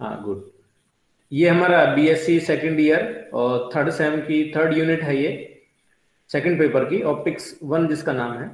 हाँ गुड ये हमारा बीएससी सेकंड ईयर और थर्ड सेम की थर्ड यूनिट है ये सेकंड पेपर की ऑप्टिक्स वन जिसका नाम है।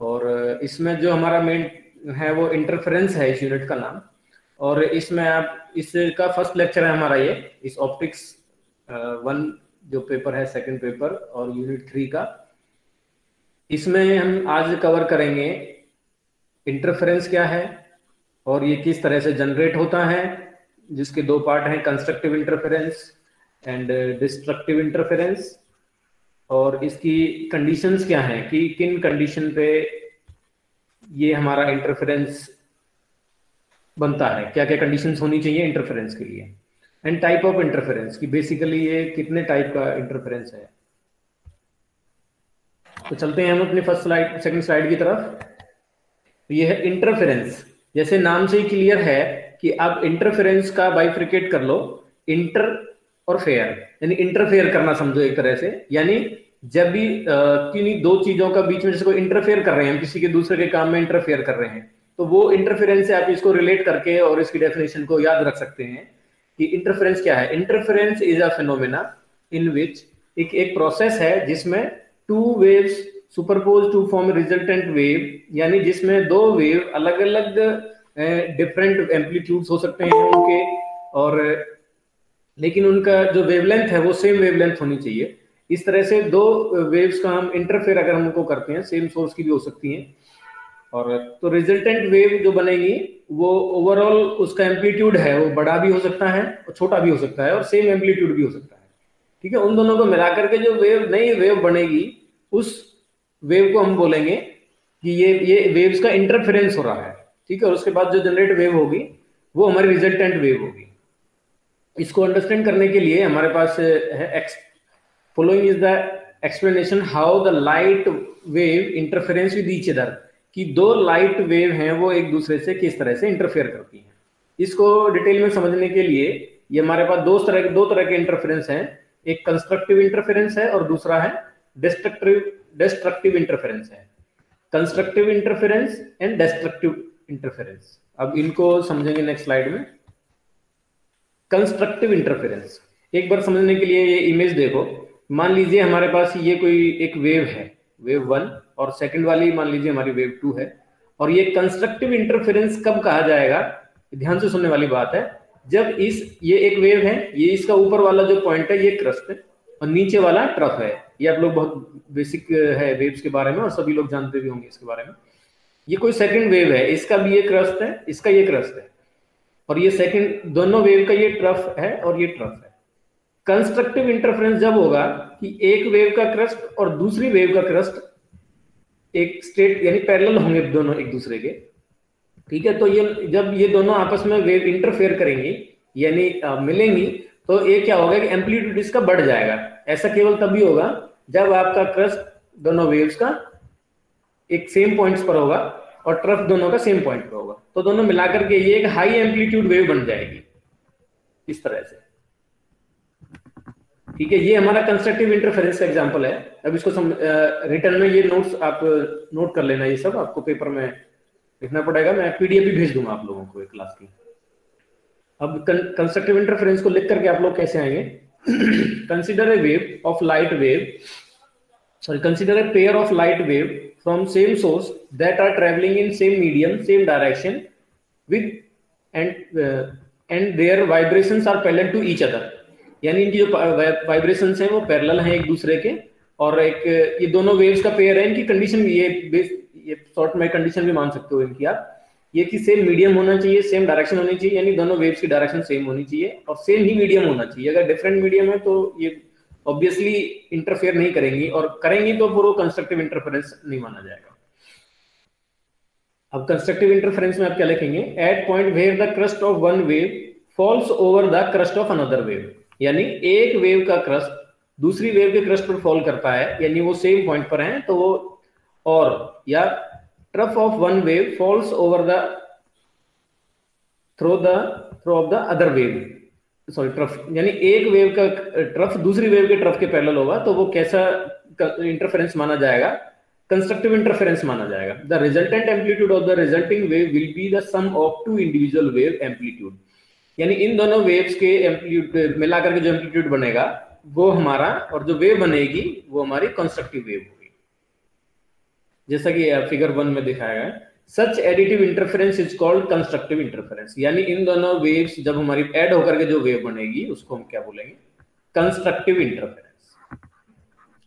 और इसमें जो हमारा मेन है वो इंटरफेरेंस है इस यूनिट का नाम। और इसमें आप, इसका फ़र्स्ट लेक्चर है हमारा ये, इस ऑप्टिक्स वन जो पेपर है सेकंड पेपर और यूनिट थ्री का। इसमें हम आज कवर करेंगे इंटरफेरेंस क्या है और ये किस तरह से जनरेट होता है। जिसके दो पार्ट हैं constructive interference and destructive interference और इसकी कंडीशंस क्या हैं कि किन कंडीशन पे ये हमारा इंटरफेरेंस बनता है? क्या क्या कंडीशंस होनी चाहिए इंटरफेरेंस के लिए? एंड टाइप ऑफ़ इंटरफेरेंस कि बेसिकली ये कितने टाइप का इंटरफेरेंस है? तो चलते हैं हम अपनी फ़र्स्ट स्लाइड सेकंड स्लाइड की तरफ़। तो ये है इंटरफेरेंस जैसे नाम से ही क्लियर है कि आप इंटरफेरेंस का बाइफ्रिकेट कर लो इंटर और फेयर यानी इंटरफेयर करना समझो एक तरह से, यानी जब भी किन्हीं दो चीज़ों का बीच में जैसे कोई इंटरफेयर कर रहे हैं किसी के दूसरे के काम में इंटरफेयर कर रहे हैं तो वो इंटरफेरेंस से आप इसको रिलेट करके और इसकी डेफिनेशन को याद रख सकते हैं कि इंटरफेरेंस क्या है। Interference is a phenomena in which एक एक प्रोसेस है जिसमें two waves superpose to form resultant wave यानी जिसमें दो वेव अलग अलग डिफरेंट एम्पलीट्यूड्स हो सकते हैं उनके, और, लेकिन उनका जो वेवलेंथ है, वो सेम वेवलेंथ होनी चाहिए। इस तरह से दो वेव्स का हम इंटरफेयर अगर हम उनको करते हैं सेम सोर्स की भी हो सकती हैं। और तो रिजल्टेंट वेव जो बनेगी, वो ओवरऑल उसका एम्पलीट्यूड है, वो बड़ा भी हो सकता है, और छोटा भी हो सकता है, और सेम एम्पलीट्यूड भी हो सकता है। ठीक है? उन दोनों को मिलाकर के जो वेव नई वेव बनेगी, उस वेव को हम बोलेंगे कि ये ये वेव्स का इंटरफेरेंस हो रहा है। ठीक है, और उसके बाद जो जनरेट वेव होगी, वो हमारी रिजल्टेंट वेव होगी। इसको अंडरस्टैंड करने के लिए हमारे पास है x following is the explanation how the light wave interference with each other कि दो लाइट वेव हैं, वो एक दूसरे से किस तरह से इंटरफेयर करती हैं। इसको डिटेल में समझने के लिए ये हमारे पास दो तरह के, दो तरह के इंटरफेरेंस हैं। एक कंस्ट्रक्टिव इंटरफेरेंस है और दूसरा है डिस्ट्रक्टिव डिस्ट्रक्टिव इंटरफेरेंस है। Constructive interference and destructive interference अब इनको समझेंगे नेक्स्ट स्लाइड में. कंस्ट्रक्टिव इंटरफेरेंस एक बार समझने के लिए ये इमेज देखो. मान लीजिए हमारे पास ये कोई एक वेव है. वेव वन और सेकंड वाली मान लीजिए हमारी वेव टू है. और ये कंस्ट्रक्टिव इंटरफेरेंस कब कहा जाएगा? ध्यान से सुनने वाली बात है. जब इस, ये एक वेव है, ये इसका ऊपर वाला जो पॉइंट है, ये क्रस्ट है और नीचे वाला ट्रफ है. ये आप लोग बहुत बेसिक है वेव्स के बारे में और सभी लोग जानते भी होंगे इसके बारे में. ये कोई सेकंड वेव है, इसका भी ये क्रस्ट है, इसका ये क्रस्ट है। और ये सेकंड दोनों वेव का ये ट्रफ है और ये ट्रफ है। कंस्ट्रक्टिव इंटरफेरेंस जब होगा कि एक वेव का क्रस्ट और दूसरी वेव का क्रस्ट एक स्टेट यानी पैरेलल होंगे दोनों एक दूसरे के। ठीक है तो ये, जब ये दोनों आपस में वेव इंटरफेयर करेंगी, यानी मिलेंगी तो ये क्या होगा कि एम्पलीट्यूड इसका बढ़ जाएगा। ऐसा केवल तभी होगा जब आपका क्रस्ट दोनों वेव्स का एक सेम पॉइंट्स पर होगा और ट्रफ दोनों का सेम पॉइंट पर होगा। तो दोनों मिलाकर के ये एक हाई एम्पलीट्यूड वेव बन जाएगी इस तरह से। ठीक है ये हमारा कंस्ट्रक्टिव इंटरफेरेंस का एग्जांपल है। अब इसको सम, रिटर्न में ये नोट्स आप नोट कर लेना ये सब आपको पेपर में लिखना पड़ेगा। मैं पीडीएफ भी भेज दूँगा आप लोगों को एक क्लास की। अब कंस्ट्रक्टिव इंटरफेरेंस को लिख करके आप लोग कैसे आएँगे? Consider a wave of light wave sorry consider a pair of light wave from same source that are travelling in same medium same direction with and and their vibrations are parallel to each other यानी इनकी जो vibration है वो parallel हैं एक दूसरे के और एक, ये दोनों वेव्स का पेयर है। इनकी कंडीशन ये ये शॉर्ट में कंडीशन भी मान सकते हो इनकी आप। ये कि सेम मीडियम होना चाहिए सेम डायरेक्शन होनी चाहिए, यानी दोनों वेव्स की डायरेक्शन सेम होनी चाहिए और सेम ही मीडियम होना चाहिए। अगर डिफरेंट मीडियम है तो ये ऑब्वियसली इंटरफेयर नहीं करेंगी और करेंगी तो पूरा कंस्ट्रक्टिव इंटरफेरेंस नहीं माना जाएगा। अब कंस्ट्रक्टिव इंटरफेरेंस में आप क्या लिखेंगे? At point where the crest of one wave falls over the crest of another wave यानी एक वेव का क्रस्ट दूसरी वेव के क्रस्ट पर फॉल करता है, यानी वो सेम पॉइंट पर है तो वो और या trough of one wave falls over the throw the throw of the other wave sorry trough यानी एक वेव का ट्रफ दूसरी वेव के ट्रफ के पैरेलल होगा तो वो कैसा इंटरफेरेंस माना जाएगा? कंस्ट्रक्टिव इंटरफेरेंस माना जाएगा। The resultant amplitude of the resulting wave will be the sum of two individual wave amplitude यानी इन दोनों वेव्स के एम्पलीट्यूड मिलाकर के जो एम्पलीट्यूड बनेगा, वो हमारा, और जो वेव बनेगी, वो हमारी कंस्ट्रक्टिव वेव होगी। जैसा कि फिगर वन में दिखाया गया such additive interference is called constructive interference यानी इन दोनों वेव्स जब हमारी ऐड होकर के जो वेव बनेगी, उसको हम क्या बोलेंगे? कंस्ट्रक्टिव इंटरफेरेंस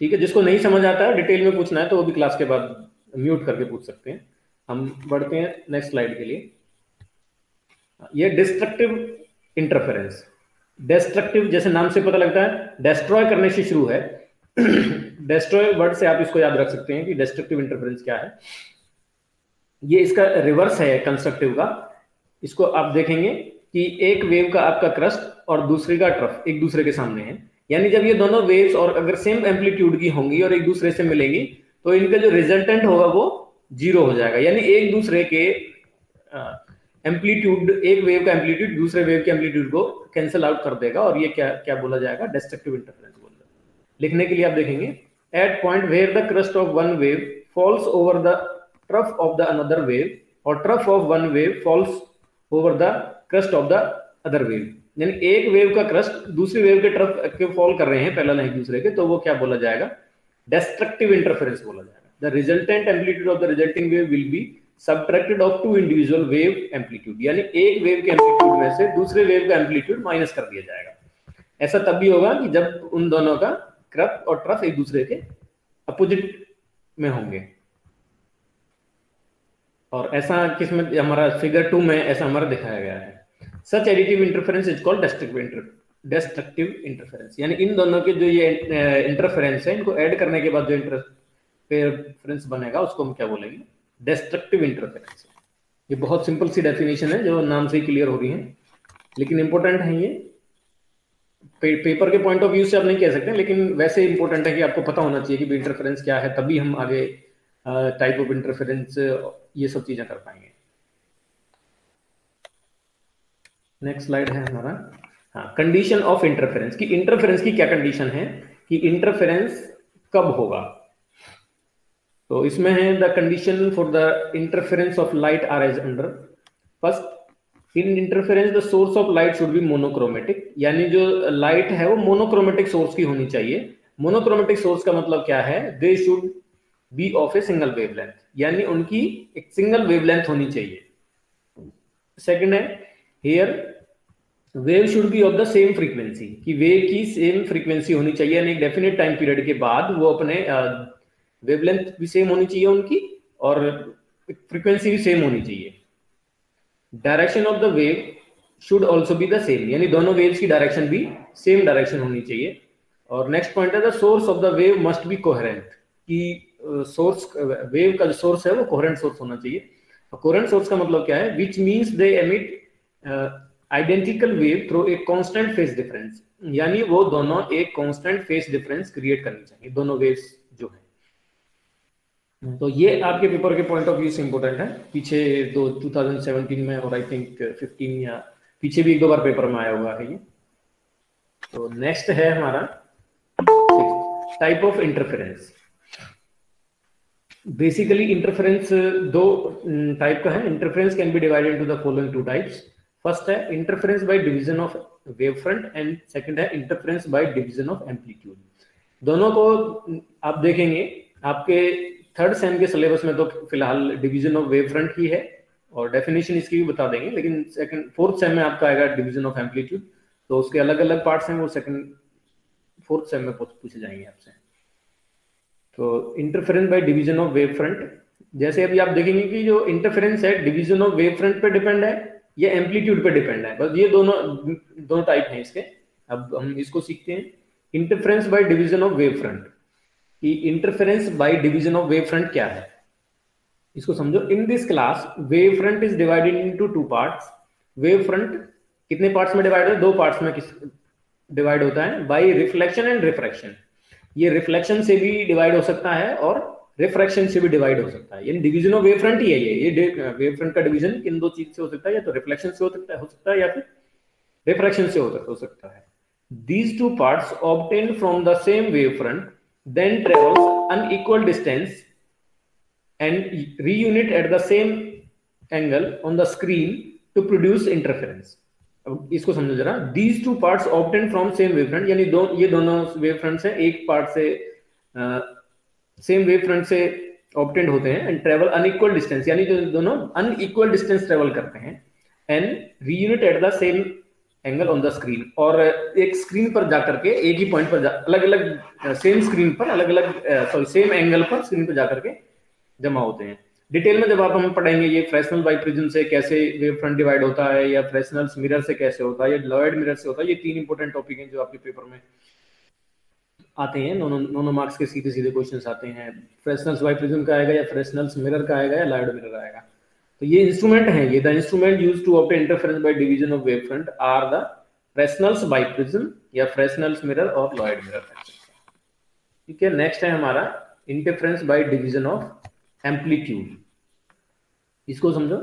ठीक है? जिसको नहीं समझ आता है डिटेल में पूछना है तो वो भी क्लास के बाद म्यूट करके पूछ सकते हैं। हम बढ़ते हैं नेक्स्ट स्लाइड के लिए। ये डिस्ट्रक्टिव इंटरफेरेंस डिस्ट्रक्टिव जैसे नाम से पता लगता है डेस्ट्रॉय करने से शुरू है। डेस्ट्रॉय वर्ड से आप इसको याद रख सकते हैं कि डिस्ट्रक्टिव इंटरफेरेंस क्या है। ये इसका रिवर्स है कंस्ट्रक्टिव का। इसको आप देखेंगे कि एक वेव का आपका क्रस्ट और दूसरे का ट्रफ एक दूसरे के सामने है। यानी जब ये दोनों वेव्स और अगर सेम एम्पलीट्यूड की होंगी और एक दूसरे से मिलेंगी तो इनका जो रिजल्टेंट होगा वो ज़ीरो हो जाएगा। यानी एक दूसरे के एम्पलीट्यूड एक वेव का एम्पलीट्यूड दूसरे वेव के एम्पलीट्यूड को कैंसिल आउट कर देगा और ये क्या क्या बोला जाएगा? डिस्ट्रक्टिव इंटरफेरेंस बोल लिखने के लिए आप देखेंगे at point where the crest of one wave falls over the trough of the another wave और trough of one wave falls over the crest of the other wave यानी एक वेव का क्रस्ट दूसरी वेव के trough के fall कर रहे हैं, पहला नहीं दूसरे के तो वो क्या बोला जाएगा? Destructive interference बोला जाएगा। The resultant amplitude of the resulting wave will be subtracted of two individual wave amplitude. यानी एक वेव के एम्पलीट्यूड में से दूसरे वेव का एम्पलीट्यूड माइनस कर दिया जाएगा। ऐसा तब भी होगा कि जब उन दोनों का क्रफ और ट्रफ एक दूसरे के अपोजिट में होंगे। और ऐसा किसमें हमारा फिगर टू में ऐसा हमारा दिखाया गया है। Such additive interference is called destructive interference destructive interference यानी इन दोनों के जो ये इंटरफेरेंस है इनको ऐड करने के बाद जो इंटरफेरेंस बनेगा उसको हम क्या बोलेंगे? डेस्ट्रक्टिव इंटरफेरेंस ये बहुत सिंपल सी डेफिनेशन है जो नाम से ही क्लियर हो रही है। लेकिन इंपॉर्टेंट है ये। पे, पेपर के पॉइंट ऑफ़ व्यू से आप नहीं कह सकते लेकिन वैसे इंपॉर्टेंट है कि आपको पता होना चाहिए कि इंटरफेरेंस क्या है तभी हम आगे टाइप ऑफ़ इंटरफेरेंस ये सब चीज़ें कर पाएँगे। नेक्स्ट स्लाइड है हमारा। हाँ कंडीशन ऑफ़ इंटरफेरेंस की इंटरफेरेंस की क्या कंडीशन है? कि इंटरफेरेंस कब होगा? तो इसमें है the condition for the interference of light are as under first in interference the source of light should be monochromatic यानी जो लाइट है, वो मोनोक्रोमेटिक सोर्स की होनी चाहिए। मोनोक्रोमेटिक सोर्स का मतलब क्या है? They should be of a single wavelength, यानी उनकी एक सिंगल वेवलेंथ होनी चाहिए। सेकंड है, here, wave should be of the same frequency, कि वेव की सेम फ्रीक्वेंसी होनी चाहिए, यानी एक डेफिनेट टाइम पीरियड के बाद वो अपने वेवलेंथ भी सेम होनी चाहिए उनकी, और फ्रीक्वेंसी भी सेम होनी चाहिए। Direction of the wave should also be the same, यानी दोनों वेव्स की डायरेक्शन भी सेम डायरेक्शन होनी चाहिए। और नेक्स्ट पॉइंट है, the source of the wave must be coherent, कि सोर्स वेव का जो सोर्स है वो कोहरेंट सोर्स होना चाहिए। कोहरेंट सोर्स का मतलब क्या है? Which means they emit identical wave through एक कांस्टेंट फेस डिफरेंस यानी वो दोनों एक कांस्टेंट फेस डिफरेंस क्रिएट करनी चाहिए। दोनों वेव्स जो है। तो ये आपके पेपर के पॉइंट ऑफ़ व्यू से इंपॉर्टेंट है। पीछे दो 2017 में और आई थिंक 15 या पीछे भी एक दो बार पेपर में आया हुआ है ये। तो नेक्स्ट है हमारा type of interference basically interference दो टाइप mm, का है। Interference can be divided into the following two types first है interference by division of wave front and second है interference by division of amplitude दोनों को आप देखेंगे आपके थर्ड सेम के सिलेबस में तो फ़िलहाल डिवीज़न ऑफ़ वेव फ्रंट ही है और डेफिनेशन इसकी भी बता देंगे लेकिन सेकंड फोर्थ सेम में आपका आएगा डिवीज़न ऑफ़ एम्पलीट्यूड तो उसके अलग अलग पार्ट्स हैं वो सेकंड फोर्थ सेम में पूछे जाएँगे आपसे। तो interference by division of wave front जैसे अभी आप देखेंगे कि जो इंटरफेरेंस है डिवीज़न ऑफ़ वेव फ्रंट पे डिपेंड है, ये एम्पलीट्यूड पे डिपेंड है, बस ये दोनों दोनों टाइप हैं इसके। अब हम इसको सीखते हैं। Interference by division of wave front कि interference by division of wave front क्या है? इसको समझो। In this class wave front is divided into two parts wave front कितने पार्ट्स में डिवाइड है? दो पार्ट्स में किस डिवाइड होता है। बाय रिफ्लेक्शन एंड रिफ्रैक्शन ये रिफ्लेक्शन से भी डिवाइड हो सकता है और रिफ्रेक्शन से भी डिवाइड हो सकता है। यानी डिवीज़न ऑफ़ वेव ही है ये। वेव फ्रंट का डिवीज़न किन दो चीज़ से हो सकता है? या तो रिफ्लेक्शन से हो सकता है, हो सकता है या फिर रिफ्रैक्शन से हो सकता है these two part obtain from the same wave front then travel unequal distance and reunite at the same angle on the screen to produce interference इसको समझो जरा। These two parts obtain from same wave front यानी दो, ये दोनों wave fronts हैं, एक part से सेम वेव फ्रंट से ऑप्टेंड होते हैं एंड ट्रेवल अनइक्वल डिस्टेंस यानी जो दोनों अनइक्वल डिस्टेंस ट्रेवल करते हैं and reunite at the same angle on the screen और एक स्क्रीन पर जाकर के एक ही पॉइंट पर अलग अलग सेम स्क्रीन पर अलग अलग सॉरी सेम एंगल पर स्क्रीन पर जाकर के जमा होते हैं। डिटेल में जब आप हम पढ़ेंगे ये फ्रेशनल बाई से कैसे वेव फ्रंट डिवाइड होता है या फ्रेशनल मिरर से कैसे होता है या लॉयड मिरर से होता है, ये तीन इंपॉर्टेंट टॉपिक हैं जो आपके पेपर में आते हैं। नोनो नोनो मार्क्स के सीधे सीधे क्वेश्चंस आते हैं। फ्रेशनल्स बाई का आएगा या फ्रेशनल्स मिरर का आएगा या लॉयड मिरर आएगा। तो ये इंस्ट्रूमेंट है, ये the instrument use to obtain interference by division of wave front are the Fresnel's bi या फ्रेशनल्स मिरर और लॉयड मिरर ठीक है नेक्स्ट है हमारा interference by division of amplitude इसको समझो।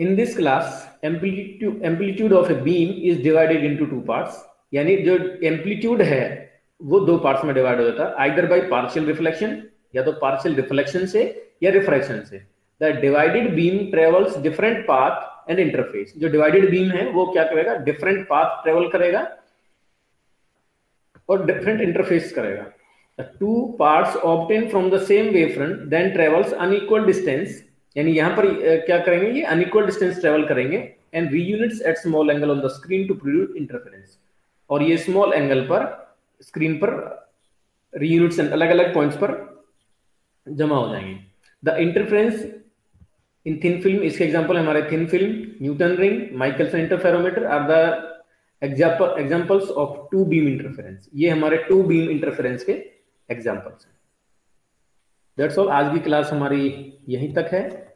In this class amplitude amplitude of a beam is divided into two parts यानी जो एम्पलीट्यूड है, वो दो पार्ट्स में डिवाइड हो जाता है। आइदर बाय पार्शियल रिफ्लेक्शन या तो पार्शियल रिफ्लेक्शन से या रिफ्रैक्शन से। The divided beam travels different path and interface जो डिवाइडेड बीम है, वो क्या करेगा? डिफरेंट पाथ ट्रेवल करेगा और डिफरेंट इंटरफेस करेगा। Two parts obtained from the same wavefront then travels unequal distance यानी यहाँ पर क्या करेंगे, ये अनइक्वल डिस्टेंस ट्रेवल करेंगे and reunites at small angle on the screen to produce interference और ये स्मॉल एंगल पर स्क्रीन पर रीयूनिट्स अलग अलग पॉइंट्स पर जमा हो जाएँगे। The interference in thin film इसके एग्जांपल हमारे thin film Newton ring Michelson interferometer are the example examples of two beam interference ये हमारे टू बीम इंटरफेरेंस के एग्जांपल्स हैं। दैट्स ऑल आज की क्लास हमारी यहीं तक है।